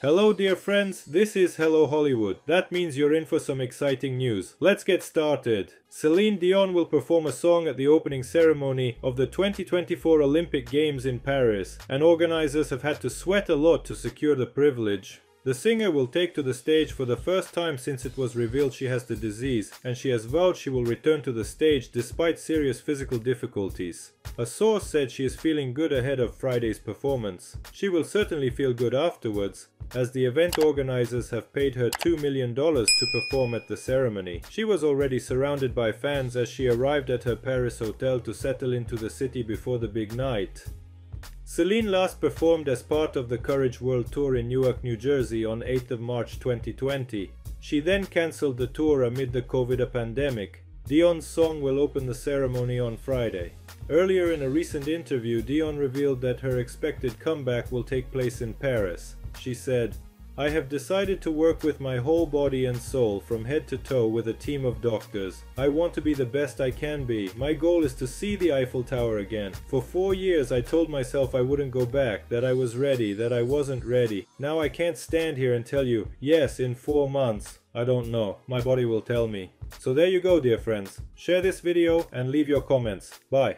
Hello dear friends, this is Hello Hollywood. That means you're in for some exciting news. Let's get started. Celine Dion will perform a song at the opening ceremony of the 2024 Olympic Games in Paris, and organizers have had to sweat a lot to secure the privilege. The singer will take to the stage for the first time since it was revealed she has the disease, and she has vowed she will return to the stage despite serious physical difficulties. A source said she is feeling good ahead of Friday's performance. She will certainly feel good afterwards, as the event organizers have paid her $2 million to perform at the ceremony. She was already surrounded by fans as she arrived at her Paris hotel to settle into the city before the big night. Celine last performed as part of the Courage World Tour in Newark, New Jersey on 8th of March 2020. She then cancelled the tour amid the COVID pandemic. Dion's song will open the ceremony on Friday. Earlier in a recent interview, Dion revealed that her expected comeback will take place in Paris. She said, I have decided to work with my whole body and soul from head to toe with a team of doctors. I want to be the best I can be. My goal is to see the Eiffel Tower again. For four years I told myself I wouldn't go back, that I was ready, that I wasn't ready. Now I can't stand here and tell you, yes, in four months. I don't know. My body will tell me. So there you go dear friends. Share this video and leave your comments. Bye.